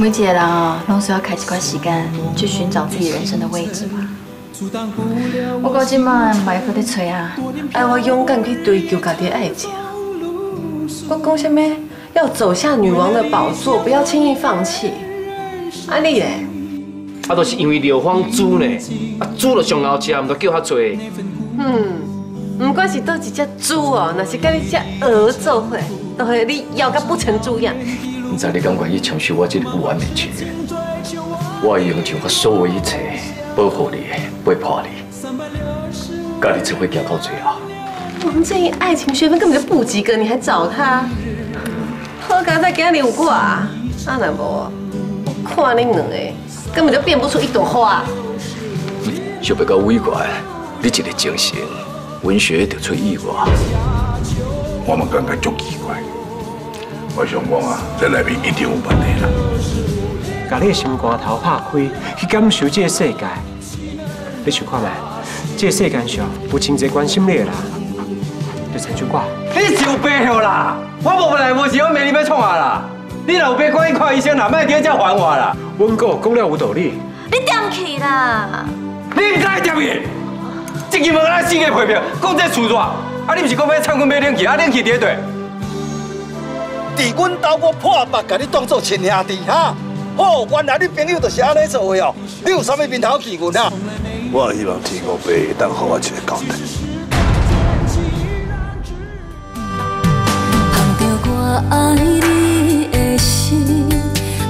每一个人啊，拢需要开一块时间去寻找自己人生的位置吧。我到今晚买回在找啊，哎，我勇敢去追求家己的爱情。我讲什么？要走下女王的宝座，不要轻易放弃。啊，你嘞？啊，都是因为刘芳猪呢，啊，猪就上后吃，唔都叫他做。嗯，不管是倒一只猪哦，那是跟你只鹅做伙，都会你咬个不成猪样。唔知你敢愿意承受我这个不完美情人？我会用尽我所有一切保护你，背叛你，跟你只会走到最后。王建义爱情学分根本就不及格，你还找他？我刚才给你有挂，啊那无，我看你两个根本就变不出一朵花。想要到伟观，你一个精神文学就出意外。我们感觉足奇怪。我想讲啊，这内面一定有问题啦。把你的心肝头拍开，去感受这个世界。你想看没？这个世界上有真侪关心你的人，就参像我。你是有病了啦！我无来无事，我明你要创啊啦！你若有病，赶紧看医生啦，莫在这还我啦！温哥讲了有道理。你点去啦！你唔知点去？这个无咱新的配票，讲这厝热，啊你不是讲要参阮买冷气，啊冷气伫对？伫阮兜我破腹，甲你当做亲兄弟哈！哦，原来你朋友就是安尼做的哦！你有啥物面头气阮啊？我希望天公伯当好我一个交代。碰到我爱你的心，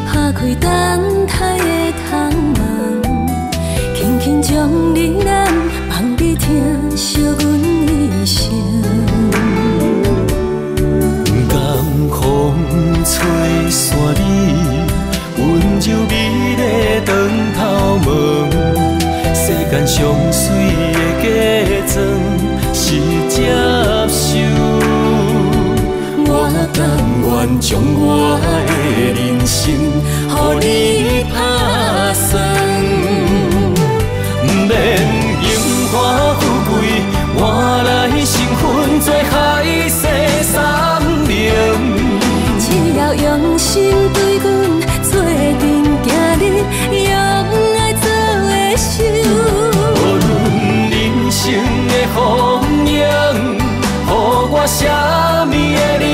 拍开等待的窗门，轻轻将吹散你温柔美丽长头望，世间上水的假装是接受。我甘愿将我的人生，予你的风影，予我什么的你，